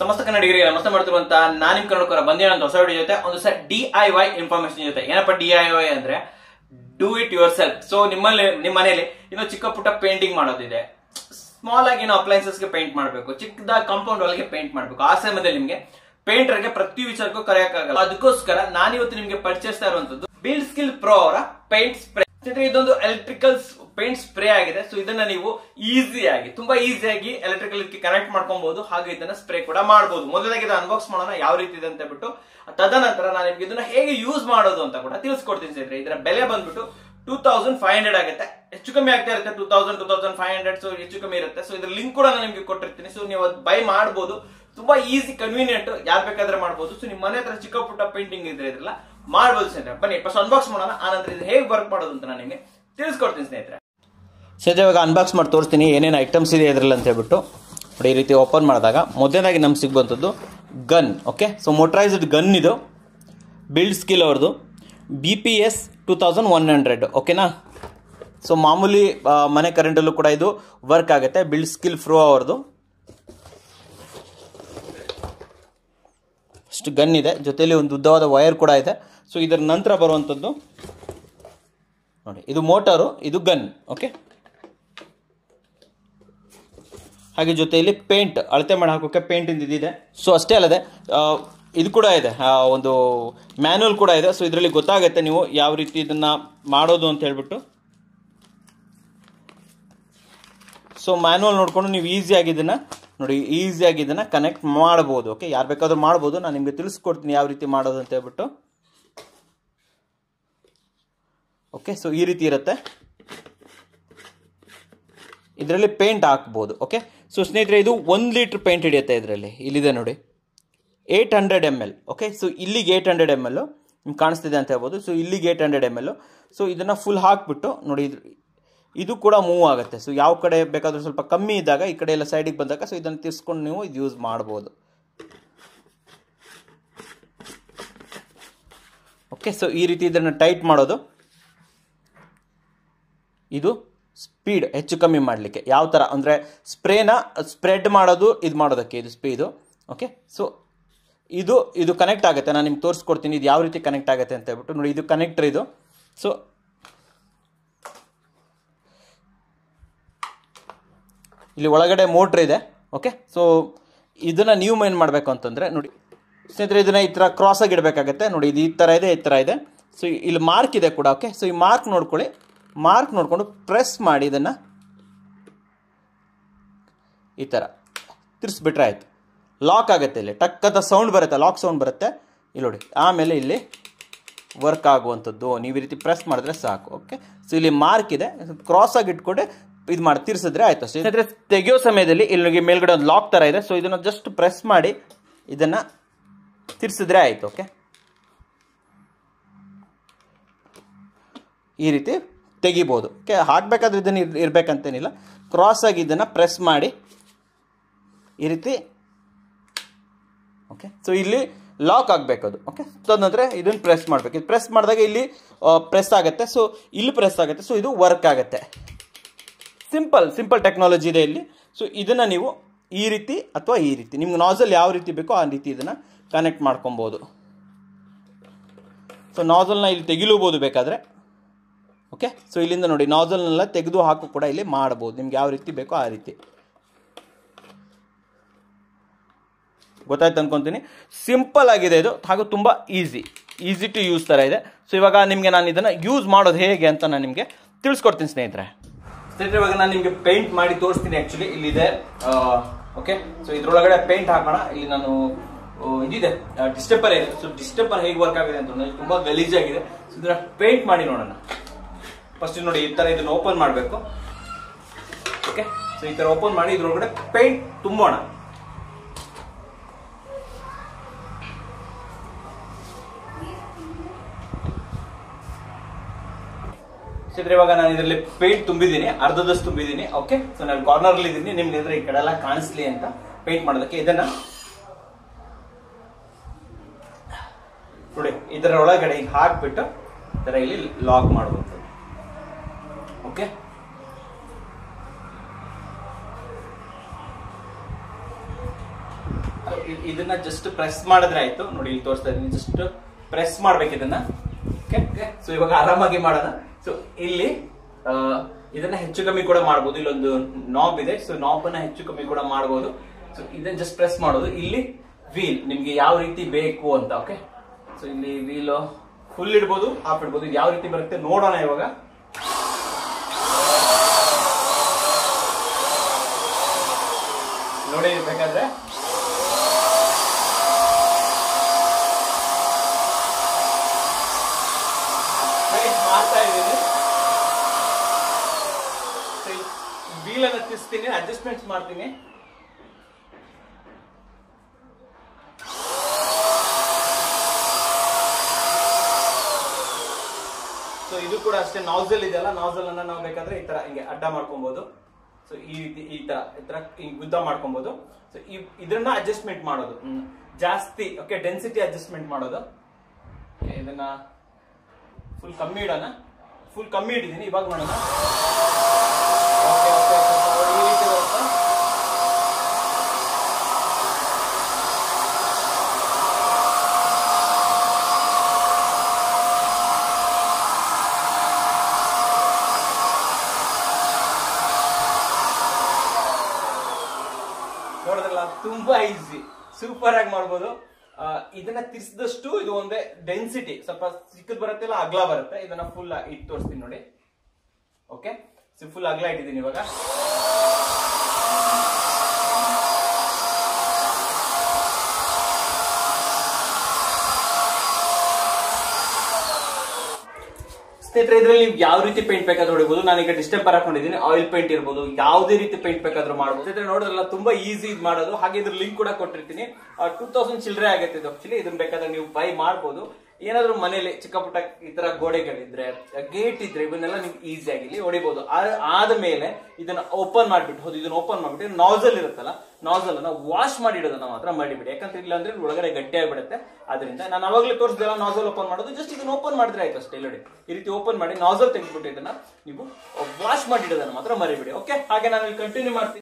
ಸಮಸ್ತ ಕನ್ನಡಿಗರಿಗೆ ನಮಸ್ತೆ ಮಾಡ್ತಿರುವಂತ ನಾನು ನಿಮ್ ಕನ್ನಡಕರ ಬಂದಿರೋ ಹೊಸ ವಿಡಿಯೋ ಜೊತೆ, ಒಂದು sir D I Y information ಜೊತೆ. ಏನಪ್ಪ ಡಿ ಐ ವೈ ಅಂದ್ರೆ? Do it yourself so ನಿಮ್ಮಲ್ಲಿ ನಿಮ್ಮ ಮನೆಯಲ್ಲಿ ಇನ್ನೂ ಚಿಕ್ಕ ಪುಟ್ಟ ಪೇಂಟಿಂಗ್ ಮಾಡೋದಿದೆ. ಸ್ಮಾಲ್ ಆಗಿ ಏನೋ ಅಪ್ಲೈನ್ಸಸ್ಗೆ ಪೇಂಟ್ ಮಾಡಬೇಕು. ಚಿಕ್ಕದಾಗಿ ಕಾಂಪೌಂಡ್ ಒಳಗೆ ಪೇಂಟ್ ಮಾಡಬೇಕು. ಆ ಸಮಯದಲ್ಲಿ ನಿಮ್ಗೆ ಪೇಂಟರ್ಗೆ ಪ್ರತಿ ವಿಚಾರಕ್ಕೂ ಕರೆಯಕ್ಕಾಗಲ್ಲ. ಅದಕ್ಕೋಸ್ಕರ ನಾನಿವತ್ತು ನಿಮ್ಗೆ ಪರಿಚಯಿಸ್ತಾ ಇರುವಂತದ್ದು ಬಿಲ್ಡ್ ಸ್ಕಿಲ್ ಪ್ರೋ ಅವರ ಪೇಂಟ್ ಸ್ಪ್ರೇ ಇದೊಂದು ಎಲೆಕ್ಟ್ರಿಕಲ್ ಪೇಂಟ್ ಸ್ಪ್ರೇ ಆಗಿದೆ. ಸೊ ಇದನ್ನ ನೀವು ಈಸಿಯಾಗಿ ತುಂಬಾ ಈಸಿಯಾಗಿ ಎಲೆಕ್ಟ್ರಿಕಲ್ ಕನೆಕ್ಟ್ ಮಾಡ್ಕೊಬಹುದು ಹಾಗೆ ಇದನ್ನ ಸ್ಪ್ರೇ ಕೂಡ ಮಾಡಬಹುದು ಮೊದಲಾಗಿ ಇದನ್ನ ಅನ್ಬಾಕ್ಸ್ ಮಾಡೋಣ. ಯಾವ ರೀತಿ ಇದೆ ಅಂತ ಬಿಟ್ಟು ತದನಂತರ ನಾನು ನಿಮ್ಗೆ ಇದನ್ನ ಹೇಗೆ ಯೂಸ್ ಮಾಡೋದು ಅಂತ ಕೂಡ ತಿಳಿಸ್ಕೊಡ್ತೀನಿ ಸ್ನೇಹಿತರೆ. ಇದರ ಬೆಲೆ ಬಂದ್ಬಿಟ್ಟು ಟೂ ತೌಸಂಡ್ ಫೈವ್ ಹಂಡ್ರೆಡ್ ಆಗುತ್ತೆ. ಹೆಚ್ಚು ಕಮ್ಮಿ ಆಗ್ತಾ ಇರುತ್ತೆ two thousand two thousand five hundred so ಹೆಚ್ಚು ಕಮ್ಮಿ ಇರುತ್ತೆ. ಸೊ ಇದ್ರ ಲಿಂಕ್ ಕೂಡ ನಾನು ನಿಮಗೆ ಕೊಟ್ಟಿರ್ತೀನಿ. ಸೊ ನೀವು ಅದು ಬೈ ಮಾಡಬಹುದು ತುಂಬಾ ಈಸಿ ಕನ್ವೀನಿಯಂಟ್ ಯಾರು ಬೇಕಾದ್ರೆ ಮಾಡಬಹುದು ಸೊ ನಿಮ್ಮ ಮನೆ ಹತ್ರ ಚಿಕ್ಕ ಪುಟ್ಟ ಪೇಂಟಿಂಗ್ ಇದ್ರೆ ಇದ್ರಲ್ಲ, ಮಾಡ್ಬೋದು ಸ್ನೇಹಿತರೆ. ಬನ್ನಿ ಫಸ್ಟ್ ಅನ್ಬಾಕ್ಸ್ ಮಾಡೋಣ. ಆನಂತರ ಇದು ಹೇಗೆ ವರ್ಕ್ ಮಾಡೋದು ಅಂತ ನಾನು ನಿಮಗೆ ತಿಳಿಸ್ಕೊಡ್ತೀನಿ ಸ್ನೇಹಿತರೆ. ಸ್ನೇಹಿತರೆ ಇವಾಗ ಅನ್ಬಾಕ್ಸ್ ಮಾಡಿ ತೋರಿಸ್ತೀನಿ, ಏನೇನು ಐಟಮ್ಸ್ ಇದೆ ಇದರಲ್ಲಿ ಅಂತ ಹೇಳ್ಬಿಟ್ಟು. ನೋಡಿ, ಈ ರೀತಿ ಓಪನ್ ಮಾಡಿದಾಗ, ಮೊದಲನೇದಾಗಿ ನಮ್ಗೆ ಸಿಗುವಂಥದ್ದು gun okay so motorised gun ಇದು. ಬಿಲ್ಡ್ ಸ್ಕಿಲ್ ಅವ್ರದ್ದು B P S two thousand one hundred ಓಕೆನಾ ಸೊ ಮಾಮೂಲಿ ಮನೆ ಕರೆಂಟಲ್ಲೂ ಕೂಡ ಇದು ವರ್ಕ್ ಆಗುತ್ತೆ. ಬಿಲ್ಡ್ ಸ್ಕಿಲ್ ಫ್ರೋ ಅವ್ರದ್ದು ಅಷ್ಟು ಗನ್ ಇದೆ. ಜೊತೆಯಲ್ಲಿ ಒಂದು ಉದ್ದವಾದ ವೈರ್ ಕೂಡ ಇದೆ. ಸೊ ಇದರ ನಂತರ ಬರುವಂಥದ್ದು ನೋಡಿ, ಇದು ಮೋಟಾರು ಇದು ಗನ್ ಓಕೆ ಹಾಗೆ ಜೊತೆಯಲ್ಲಿ ಪೇಂಟ್ ಅಳತೆ ಮಾಡಿ ಹಾಕೋಕೆ ಪೇಂಟ್ ಇದಿದೆ. ಸೊ ಅಷ್ಟೇ ಅಲ್ಲದೆ ಇದು ಕೂಡ ಇದೆ. ಒಂದು ಮ್ಯಾನ್ಯಲ್ ಕೂಡ ಇದೆ. ಸೊ ಇದರಲ್ಲಿ ಗೊತ್ತಾಗುತ್ತೆ ನೀವು ಯಾವ ರೀತಿ ಇದನ್ನ ಮಾಡೋದು ಅಂತ ಹೇಳ್ಬಿಟ್ಟು. ಸೊ ಮ್ಯಾನ್ಯಲ್ ನೋಡಿಕೊಂಡು ನೀವು ಈಸಿಯಾಗಿ ಇದನ್ನ, ನೋಡಿ ಈಸಿಯಾಗಿ ಇದನ್ನ ಕನೆಕ್ಟ್ ಮಾಡ್ಬೋದು ಓಕೆ ಯಾರು ಬೇಕಾದರೂ ಮಾಡ್ಬೋದು. ನಾನು ನಿಮಗೆ ತಿಳಿಸ್ಕೊಡ್ತೀನಿ ಯಾವ ರೀತಿ ಮಾಡೋದು ಅಂತ ಹೇಳ್ಬಿಟ್ಟು. ಓಕೆ ಸೊ ಈ ರೀತಿ ಇರುತ್ತೆ. ಇದರಲ್ಲಿ ಪೇಂಟ್ ಹಾಕ್ಬೋದು ಓಕೆ ಸೊ ಸ್ನೇಹಿತರೆ, ಇದು ಒಂದು ಲೀಟ್ರ್ ಪೇಂಟ್ ಹಿಡಿಯುತ್ತೆ ಇದರಲ್ಲಿ. ಇಲ್ಲಿದೆ ನೋಡಿ. Eight hundred M L okay so ಇಲ್ಲಿಗೆ ಏಯ್ಟ್ ಹಂಡ್ರೆಡ್ ಎಂ ಎಲ್ ನಿಮ್ಗೆ ಕಾಣಿಸ್ತಿದೆ ಅಂತ ಹೇಳ್ಬೋದು. ಸೊ ಇಲ್ಲಿಗೆ eight hundred M L so ಇದನ್ನು ಫುಲ್ ಹಾಕಿಬಿಟ್ಟು, ನೋಡಿ, ಇದು ಇದು ಕೂಡ ಮೂವ್ ಆಗುತ್ತೆ. ಸೊ ಯಾವ ಕಡೆ ಬೇಕಾದರೂ ಸ್ವಲ್ಪ ಕಮ್ಮಿ ಇದ್ದಾಗ, ಈ ಕಡೆ ಎಲ್ಲ ಸೈಡಿಗೆ ಬಂದಾಗ ಸೊ ಇದನ್ನು ತಿರ್ಸ್ಕೊಂಡು ನೀವು ಇದು ಯೂಸ್ ಮಾಡ್ಬೋದು. ಓಕೆ ಸೊ ಈ ರೀತಿ ಇದನ್ನು ಟೈಟ್ ಮಾಡೋದು. ಇದು ಸ್ಪೀಡ್ ಹೆಚ್ಚು ಕಮ್ಮಿ ಮಾಡಲಿಕ್ಕೆ. ಯಾವ ಥರ ಅಂದರೆ ಸ್ಪ್ರೇನ ಸ್ಪ್ರೆಡ್ ಮಾಡೋದು, ಇದು ಮಾಡೋದಕ್ಕೆ ಇದು ಸ್ಪೀಡು. ಓಕೆ? ಸೊ ಇದು ಇದು ಕನೆಕ್ಟ್ ಆಗುತ್ತೆ. ನಾನು ನಿಮ್ಗೆ ತೋರಿಸ್ಕೊಡ್ತೀನಿ ಇದು ಯಾವ ರೀತಿ ಕನೆಕ್ಟ್ ಆಗುತ್ತೆ ಅಂತ ಹೇಳ್ಬಿಟ್ಟು. ನೋಡಿ, ಇದು ಕನೆಕ್ಟರ್ ಇದು. ಸೊ ಇಲ್ಲಿ ಒಳಗಡೆ ಮೋಟ್ರ್ ಇದೆ. ಓಕೆ ಸೊ ಇದನ್ನು ನೀವು ಏನು ಮಾಡಬೇಕು ಅಂತಂದರೆ, ನೋಡಿ, ಸ್ನೇಹಿತರೆ, ಇದನ್ನ ಈ ಥರ ಕ್ರಾಸ್ ಆಗಿ ಇಡಬೇಕಾಗತ್ತೆ. ನೋಡಿ, ಇದು ಈ ಥರ ಇದೆ, ಈ ಥರ ಇದೆ. ಸೊ ಇಲ್ಲಿ ಮಾರ್ಕ್ ಇದೆ ಕೂಡ. ಓಕೆ ಸೊ ಈ ಮಾರ್ಕ್ ನೋಡ್ಕೊಳ್ಳಿ. ಮಾರ್ಕ್ ನೋಡಿಕೊಂಡು ಪ್ರೆಸ್ ಮಾಡಿ ಇದನ್ನು ಈ ಥರ ತಿರ್ಸ್ಬಿಟ್ರೆ ಆಯಿತು. ಲಾಕ್ ಆಗುತ್ತೆ ಇಲ್ಲಿ. ಟಕ್ಕದ ಸೌಂಡ್ ಬರುತ್ತೆ, ಲಾಕ್ ಸೌಂಡ್ ಬರುತ್ತೆ. ಇಲ್ಲಿ ನೋಡಿ, ಆಮೇಲೆ ಇಲ್ಲಿ ವರ್ಕ್ ಆಗುವಂಥದ್ದು. ನೀವು ಈ ರೀತಿ ಪ್ರೆಸ್ ಮಾಡಿದ್ರೆ ಸಾಕು, ಓಕೆ? ಸೊ ಇಲ್ಲಿ ಮಾರ್ಕ್ ಇದೆ. ಕ್ರಾಸ್ ಆಗಿ ಇಟ್ಕೊಂಡೆ ಇದು ಮಾಡಿ ತಿರ್ಸಿದ್ರೆ ಆಯ್ತು ಸೊ ಇದ್ರೆ ತೆಗೆಯೋ ಸಮಯದಲ್ಲಿ ಇಲ್ಲಿ ಮೇಲ್ಗಡೆ ಒಂದು ಲಾಕ್ ಥರ ಇದೆ. ಸೊ ಇದನ್ನು ಜಸ್ಟ್ ಪ್ರೆಸ್ ಮಾಡಿ ಇದನ್ನು ತಿರ್ಸಿದ್ರೆ ಆಯಿತು, ಓಕೆ? ಈ ರೀತಿ ತೆಗಿಬೋದು. ಓಕೆ ಹಾಕಬೇಕಾದ್ರೆ ಇದನ್ನು ಇರ್, ಇರಬೇಕಂತೇನಿಲ್ಲ. ಕ್ರಾಸ್ ಆಗಿ ಇದನ್ನು ಪ್ರೆಸ್ ಮಾಡಿ ಈ ರೀತಿ. ಓಕೆ ಸೊ ಇಲ್ಲಿ ಲಾಕ್ ಆಗಬೇಕು ಅದು. ಓಕೆ ಸೊ ಅದನಂತರ ಇದನ್ನು ಪ್ರೆಸ್ ಮಾಡಬೇಕು. ಇದು ಪ್ರೆಸ್ ಮಾಡಿದಾಗ ಇಲ್ಲಿ ಪ್ರೆಸ್ ಆಗುತ್ತೆ. ಸೊ ಇಲ್ಲಿ ಪ್ರೆಸ್ ಆಗುತ್ತೆ. ಸೊ ಇದು ವರ್ಕ್ ಆಗುತ್ತೆ. ಸಿಂಪಲ್ ಸಿಂಪಲ್ ಟೆಕ್ನಾಲಜಿ ಇದೆ ಇಲ್ಲಿ. ಸೊ ಇದನ್ನು ನೀವು ಈ ರೀತಿ ಅಥವಾ ಈ ರೀತಿ. ನಿಮ್ಗೆ ನಾಸಲ್ ಯಾವ ರೀತಿ ಬೇಕೋ ಆ ರೀತಿ ಇದನ್ನು ಕನೆಕ್ಟ್ ಮಾಡ್ಕೊಬೋದು. ಸೊ ನಾಸಲ್ನ ಇಲ್ಲಿ ತೆಗಿಲೂಬೋದು ಬೇಕಾದರೆ. ಓಕೆ ಸೊ ಇಲ್ಲಿಂದ ನೋಡಿ ನಾಜಲ್ನೆಲ್ಲ ತೆಗೆದು ಹಾಕು ಕೂಡ ಇಲ್ಲಿ ಮಾಡ್ಬೋದು. ನಿಮ್ಗೆ ಯಾವ ರೀತಿ ಬೇಕೋ ಆ ರೀತಿ. ಗೊತ್ತಾಯ್ತು ಅನ್ಕೊಂತೀನಿ. ಸಿಂಪಲ್ ಆಗಿದೆ ಇದು, ಹಾಗೂ ತುಂಬ ಈಸಿ ಈಸಿ ಟು ಯೂಸ್ ಥರ ಇದೆ. ಸೊ ಇವಾಗ ನಿಮಗೆ ನಾನು ಇದನ್ನು ಯೂಸ್ ಮಾಡೋದು ಹೇಗೆ ಅಂತ ನಾನು ನಿಮಗೆ ತಿಳಿಸ್ಕೊಡ್ತೀನಿ ಸ್ನೇಹಿತರೆ. ಸ್ನೇಹಿತರೆ, ಇವಾಗ ನಾನು ನಿಮಗೆ ಪೇಂಟ್ ಮಾಡಿ ತೋರಿಸ್ತೀನಿ ಆ್ಯಕ್ಚುಲಿ ಇಲ್ಲಿದೆ ಓಕೆ ಸೊ ಇದ್ರೊಳಗಡೆ ಪೇಂಟ್ ಹಾಕೋಣ. ಇಲ್ಲಿ ನಾನು ಇದಿದೆ. ಡಿಸ್ಟೆಪರ್ ಇದೆ ಸೊ ಡಿಸ್ಟೆಪರ್ ಹೇಗೆ ವರ್ಕ್ ಆಗಿದೆ ಅಂತ ತುಂಬ ಗಲೀಜಾಗಿದೆ. ಸೊ ಇದನ್ನ ಪೇಂಟ್ ಮಾಡಿ ನೋಡೋಣ. ಫಸ್ಟ್ ನೋಡಿ, ಈ ಥರ ಇದನ್ನು ಓಪನ್ ಮಾಡಬೇಕು. ಓಕೆ ಸೊ ಈ ಥರ ಓಪನ್ ಮಾಡಿ ಇದ್ರೊಳಗಡೆ ಪೇಂಟ್ ತುಂಬೋಣ. ಸಿದ್ರೆ, ಇವಾಗ ನಾನು ಇದರಲ್ಲಿ ಪೇಂಟ್ ತುಂಬಿದ್ದೀನಿ, ಅರ್ಧದಷ್ಟು ತುಂಬಿದ್ದೀನಿ. ಓಕೆ ಸೊ ನಾನು ಕಾರ್ನರ್ ಅಲ್ಲಿ ಇದ್ದೀನಿ. ನಿಮ್ಗೆ ಇದ್ರೆ ಈ ಕಡೆ ಎಲ್ಲ ಕಾಣಿಸ್ಲಿ ಅಂತ ಪೇಂಟ್ ಮಾಡೋದಕ್ಕೆ. ಇದನ್ನ ನೋಡಿ ಇದರ ಒಳಗಡೆ ಹಾಕ್ಬಿಟ್ಟು, ಈ ಇಲ್ಲಿ ಲಾಕ್ ಮಾಡುವಂಥದ್ದು ಓಕೆ? ಇದನ್ನ ಜಸ್ಟ್ ಪ್ರೆಸ್ ಮಾಡಿದ್ರೆ ಆಯ್ತು. ನೋಡಿ ಇಲ್ಲಿ ತೋರಿಸ್ತಾ ಇದ್ದೀನಿ. ಜಸ್ಟ್ ಪ್ರೆಸ್ ಮಾಡ್ಬೇಕು ಇದನ್ನ. ಸೊ ಇವಾಗ ಆರಾಮಾಗಿ ಮಾಡೋಣ. ಸೊ ಇಲ್ಲಿ ಇದನ್ನ ಹೆಚ್ಚು ಕಮ್ಮಿ ಕೂಡ ಮಾಡಬಹುದು ಇಲ್ಲೊಂದು ನಾಬ್ ಇದೆ. ಸೊ ನಾಬ್ ಅನ್ನ ಹೆಚ್ಚು ಕಮ್ಮಿ ಕೂಡ ಮಾಡಬಹುದು ಸೊ ಇದನ್ನ ಜಸ್ಟ್ ಪ್ರೆಸ್ ಮಾಡೋದು. ಇಲ್ಲಿ ವೀಲ್ ನಿಮ್ಗೆ ಯಾವ ರೀತಿ ಬೇಕು ಅಂತ ಓಕೆ? ಸೊ ಇಲ್ಲಿ ವೀಲ್ ಫುಲ್ ಇಡ್ಬೋದು ಆಫ್ ಇಡ್ಬೋದು. ಯಾವ ರೀತಿ ಬರುತ್ತೆ ನೋಡೋಣ ಇವಾಗ. ನೋಡಿ ಬೇಕಾದ್ರೆ. ಮಾಡ್ತಾ ಇದ್ದೀನಿ. ವೀಲ್ ಅನ್ನ ತಿಸ್ತೀನಿ ಅಡ್ಜಸ್ಟ್ಮೆಂಟ್ಸ್ ಮಾಡ್ತೀನಿ. ಸೊ ಇದು ಕೂಡ ಅಷ್ಟೇ ನಾಜಲ್ ಇದೆಯಲ್ಲ ನಾಜಲ್ ಅನ್ನ ನಾವು ಬೇಕಾದ್ರೆ ಈ ತರ ಹಿಂಗೆ ಅಡ್ಡ ಮಾಡ್ಕೊಬಹುದು ಸೊ ಈ ರೀತಿ ಈ ತರ ಈ ತರ ಹಿಂಗ್ ಉದ್ದ ಮಾಡ್ಕೊಬಹುದು ಸೊ ಇದನ್ನ ಅಡ್ಜಸ್ಟ್ಮೆಂಟ್ ಮಾಡೋದು. ಜಾಸ್ತಿ ಓಕೆ ಡೆನ್ಸಿಟಿ ಅಡ್ಜಸ್ಟ್ಮೆಂಟ್ ಮಾಡೋದು. ಇದನ್ನ ಫುಲ್ ಕಮ್ಮಿ ಇಡೋಣ. ಫುಲ್ ಕಮ್ಮಿ ಇಡಿದೀನಿ ಇವಾಗ ಮಾಡೋಣ Okay, okay, okay. So, ಈ ರೀತಿ ಬರುತ್ತೆ. ನೋಡಿದ್ರಲ್ಲ ತುಂಬಾ ಈಸಿ ಸೂಪರ್ ಆಗಿ ಮಾಡ್ಬೋದು. ಇದನ್ನ ತಿರ್ಸಿದಷ್ಟು ಇದು ಒಂದೇ ಡೆನ್ಸಿಟಿ ಸ್ವಲ್ಪ ಚಿಕ್ಕದ್ ಬರುತ್ತೆ ಇಲ್ಲ ಅಗ್ಲ ಬರುತ್ತೆ. ಇದನ್ನ ಫುಲ್ ಇಟ್ಟು ತೋರಿಸ್ತೀನಿ ನೋಡಿ. ಓಕೆ ಫುಲ್ ಅಗ್ಲ ಇಟ್ಟಿದ್ದೀನಿ ಇವಾಗ. ಸ್ನೇಹಿತರೆ, ಇದ್ರಲ್ಲಿ ನೀವು ಯಾವ ರೀತಿ ಪೇಂಟ್ ಬೇಕಾದ್ರೂ ಹೊಡಿಬಹುದು ನಾನು ಈಗ ಡಿಸ್ಟೆಂಪರ್ ಹಾಕೊಂಡಿದ್ದೀನಿ ಆಯಿಲ್ ಪೇಂಟ್ ಇರ್ಬೋದು, ಯಾವುದೇ ರೀತಿ ಪೇಂಟ್ ಬೇಕಾದ್ರೂ ಮಾಡಬಹುದು ನೋಡೋದಲ್ಲ ತುಂಬಾ ಈಸಿ ಇದು ಮಾಡೋದು. ಹಾಗೆ ಇದ್ರ ಲಿಂಕ್ ಕೂಡ ಕೊಟ್ಟಿರ್ತೀನಿ. ಟೂ ತೌಸಂಡ್ ಚಿಲ್ಲರೆ ಆಗುತ್ತೆ ಇದು ಆಕ್ಚುಲಿ ಇದನ್ನ ಬೇಕಾದ್ರೆ ನೀವು ಬೈ ಮಾಡ್ಬೋದು. ಏನಾದ್ರೂ ಮನೇಲಿ ಚಿಕ್ಕ ಪುಟ್ಟ ಈ ತರ ಗೋಡೆಗಳಿದ್ರೆ ಗೇಟ್ ಇದ್ರೆ ಇವನ್ನೆಲ್ಲ ನಿಮ್ಗೆ ಆಗಿ ಇಲ್ಲಿ ಹೊಡಿಬಹುದು ಆದ ಮೇಲೆ ಇದನ್ನ ಓಪನ್ ಮಾಡ್ಬಿಟ್ಟು, ಹೌದು, ಇದನ್ನ ಓಪನ್ ಮಾಡ್ಬಿಟ್ಟು ನಾಜಲ್ ಇರುತ್ತಲ್ಲ ನಾಜಲ್ ಅನ್ನ ವಾಶ್ ಮಾಡಿ ಇಡೋದನ್ನ ಮಾತ್ರ ಮಾಡಿಬಿಡಿ. ಯಾಕಂದ್ರೆ ಇಲ್ಲ ಅಂದ್ರೆ ಒಳಗಡೆ ಗಟ್ಟಿ ಆಗ್ಬಿಡುತ್ತೆ ಅದರಿಂದ ನಾನು ಅವಾಗಲೇ ತೋರಿಸಿದೆಲ್ಲ ನಾಜಲ್ ಓಪನ್ ಮಾಡೋದು. ಜಸ್ಟ್ ಇದನ್ನ ಓಪನ್ ಮಾಡಿದ್ರೆ ಆಯ್ತು ಅಷ್ಟೇ ನೋಡಿ ಈ ರೀತಿ ಓಪನ್ ಮಾಡಿ ನಾಜಲ್ ತೆಗೆದ್ಬಿಟ್ಟು ಇದನ್ನ ನೀವು ವಾಶ್ ಮಾಡಿ ಇಡೋದನ್ನ ಮಾತ್ರ ಮರಿಬಿಡಿ ಓಕೆ ಹಾಗೆ ನಾನು ಕಂಟಿನ್ಯೂ ಮಾಡ್ತೀನಿ.